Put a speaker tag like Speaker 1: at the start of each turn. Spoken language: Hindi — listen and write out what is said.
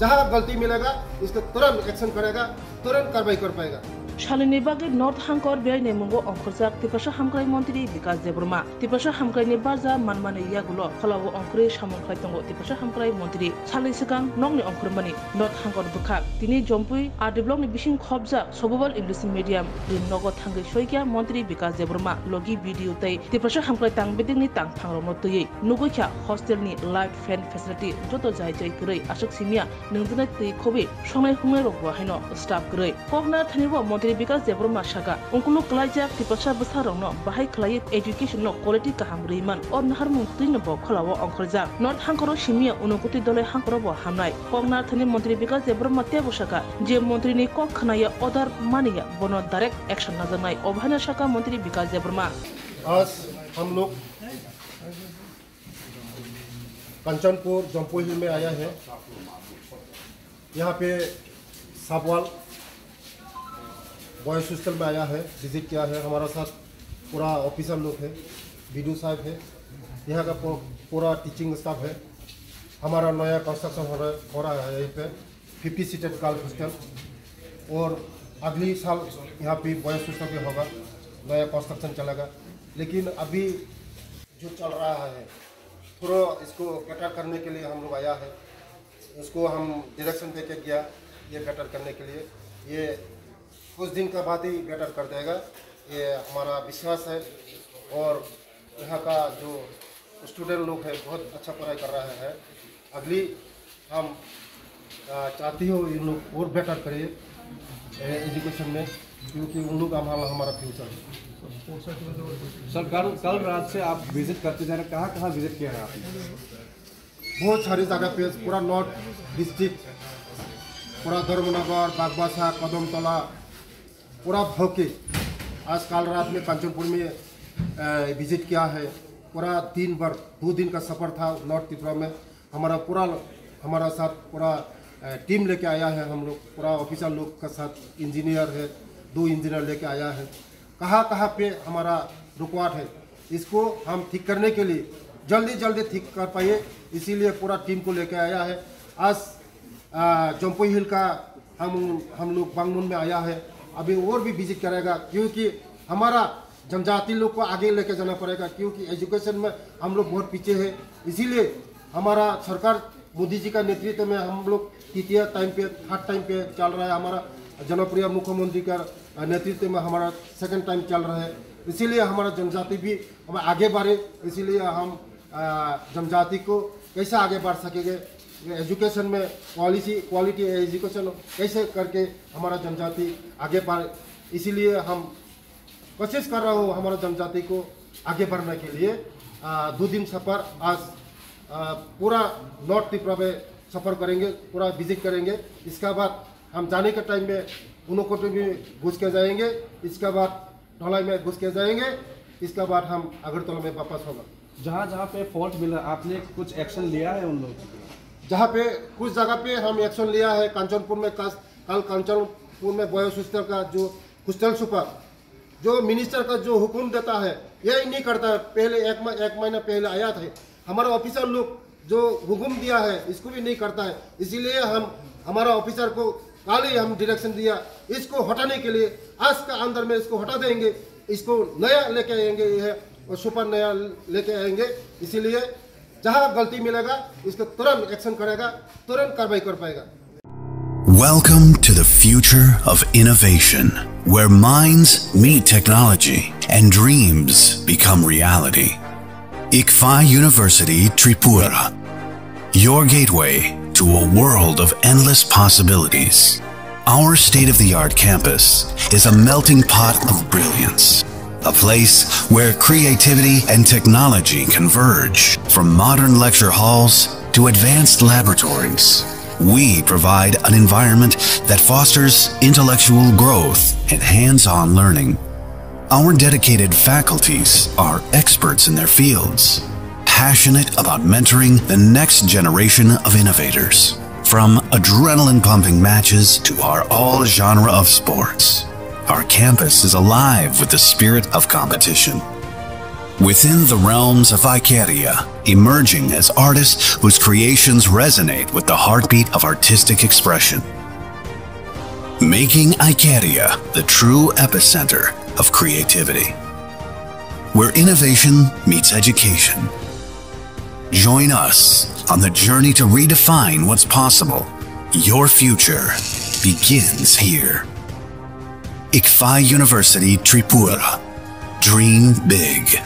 Speaker 1: जहाँ गलती मिलेगा इसको तुरंत एक्शन करेगा तुरंत कार्रवाई कर पाएगा।
Speaker 2: शालिनी बागे नर्थ हांकर बे नेमुंगो अंखरजाक तिपासा हामक्राय मंत्री विकास देबरमा तिपासा हामक्रायनि बाजा मानमाने यागुलो खलावो अंख्रि सामंख्राय दंगो तिपासा हामक्राय मंत्री सालै सिगां नंनि अंख्रमानि नर्थ हांकर बुखा तिनि जम्पुइ आदेब्लंनि बिसिं खबजा सबबल इंग्लिश मिडियाम रिनगो थांगै सयग्या मंत्री विकास देबरमा लगी भिडियो तै तिपासा हामक्राय तांबेदिंनि तांफांरमो तयै नुगोख्या हस्टेलनि लाइट फेन फेसिलिटी जत जाय जाय गुरै आसक सिमिया नोंदुनाय तै खबि संनाय हुंनाय रग बहायनो स्टाफ गुरै कहना थानिबो मंत्री gरै kokna thanibo মন্ত্রী বিকাশ দেবরমা সাকা উনকুলো কলাইজাক তিপাসা বসারংনো বাহাই খলাই এডুকেশন নো কোয়ালিটি কাহাম রিমান ও নাহার মুক্তিন ব খলাও অংখরজা নর্থ হাঙ্কর সিমিয়া উনকুতি দলে হাঙ্কর ব হামনাই kokna thani মন্ত্রী বিকাশ দেবরমা তেবো সাকা যে মন্ত্রীনি কক খানায়া অদার মানিয়া বন ডাইরেক্ট एक्शन नजरनाय अभाना शाखा मंत्री विकास देबरमा
Speaker 1: आज हम लोग कंचनपुर जम्पू हिल में आया है यहाँ पे साबवाल बॉयज़ हॉस्टल में आया है विज़िट किया है। हमारा साथ पूरा ऑफिसर लोग है बीडू साहब है। यहाँ का पूरा टीचिंग स्टाफ है। हमारा नया कंस्ट्रक्शन हो रहा हो रहा है यहीं पे फिफ्टी सीटेड गर्ल हॉस्टल और अगली साल यहाँ पे बॉयज़ हॉस्टल भी होगा, नया कंस्ट्रक्शन चलेगा। लेकिन अभी जो चल रहा है थोड़ा इसको बेटर करने के लिए हम लोग आया है। उसको हम डायरेक्शन दे के गया, ये बेटर करने के लिए। ये कुछ दिन के बाद ही बेटर कर देगा। ये हमारा विश्वास है और यहाँ का जो स्टूडेंट लोग है बहुत अच्छा पढ़ाई कर रहे हैं। अगली हम चाहती हो इन लोग और बेटर करिए एजुकेशन में क्योंकि उन लोग हमारा हमारा फ्यूचर है।
Speaker 3: सर कल कल रात से आप विज़िट करते जा रहे हैं। कहाँ कहाँ विज़िट किया है आपने?
Speaker 1: बहुत सारी जगह पे पूरा नॉर्थ डिस्ट्रिक्ट पूरा धर्मनगर बागबासा कदमतला पूरा भोके आज काल रात में कंचनपुर में विज़िट किया है। पूरा दिन भर, दो दिन का सफ़र था नॉर्थ त्रिपुरा में। हमारा पूरा, हमारा साथ पूरा टीम लेके आया है हम लोग। पूरा ऑफिसर लोग का साथ इंजीनियर है, दो इंजीनियर लेके आया है। कहाँ कहाँ पे हमारा रुकवाट है, इसको हम ठीक करने के लिए जल्दी जल्दी ठीक कर पाइए। इसीलिए पूरा टीम को लेके आया है। आज जम्पू हिल का हम हम लोग बांगमुन में आया है। अभी और भी विज़िट करेगा, क्योंकि हमारा जनजाति लोग को आगे लेके जाना पड़ेगा, क्योंकि एजुकेशन में हम लोग बहुत पीछे है। इसीलिए हमारा सरकार मोदी जी का नेतृत्व में हम लोग तृतीय टाइम पे थर्ड टाइम पे चल रहा है हमारा जनप्रिय मुख्यमंत्री का नेतृत्व में हमारा सेकंड टाइम चल रहा है। इसीलिए हमारा जनजाति भी हम आगे बढ़े, इसीलिए हम जनजाति को कैसे आगे बढ़ सकेंगे? एजुकेशन में क्वालिटी क्वालिटी एजुकेशन कैसे करके हमारा जनजाति आगे बढ़े इसीलिए हम कोशिश कर रहा हूँ हमारा जनजाति को आगे बढ़ने के लिए। दो दिन सफ़र आज आ, पूरा नॉर्थ त्रिपुरा में सफ़र करेंगे पूरा विज़िट करेंगे। इसके बाद हम जाने के टाइम में उनकोट में घुस के जाएँगे। इसके बाद ढलाई में घुस के जाएँगे। इसके बाद हम अगरतला में वापस होगा।
Speaker 3: जहाँ जहाँ पे फॉल्ट मिला आपने कुछ एक्शन लिया है उन लोगों?
Speaker 1: जहाँ पे कुछ जगह पे हम एक्शन लिया है, कांचनपुर में कल कांचनपुर में बॉयस हॉस्टल का जो हॉस्टल सुपर जो मिनिस्टर का जो हुक्म देता है यही नहीं करता है। पहले एक एक महीना पहले आया था। हमारा ऑफिसर लोग जो हुक्म दिया है, इसको भी नहीं करता है। इसीलिए हम, हमारा ऑफिसर को कल ही हम डिरेक्शन दिया। इसको हटाने के लिए आज का अंदर में इसको हटा देंगे। इसको नया लेके आएँगे ये और सुपर नया लेके आएँगे। इसीलिए जहाँ गलती मिलेगा इसको तुरंत एक्शन करेगा तुरंत कार्रवाई कर पाएगा
Speaker 4: Welcome to the future of innovation, where minds meet technology and dreams become reality. ICFA University Tripura, your gateway to a world of endless possibilities. Our state of the art campus is a melting pot of brilliance, a place where creativity and technology converge. from modern lecture halls to advanced laboratories, we provide an environment that fosters intellectual growth and hands on learning. Our dedicated faculties are experts in their fields, passionate about mentoring the next generation of innovators. From adrenaline pumping matches to our all genre of sports, our campus is alive with the spirit of competition. Within the realms of Icaria, emerging as artists whose creations resonate with the heartbeat of artistic expression. Making Icaria the true epicenter of creativity. Where innovation meets education. Join us on the journey to redefine what's possible. Your future begins here. ICFI University Tripura. Dream big.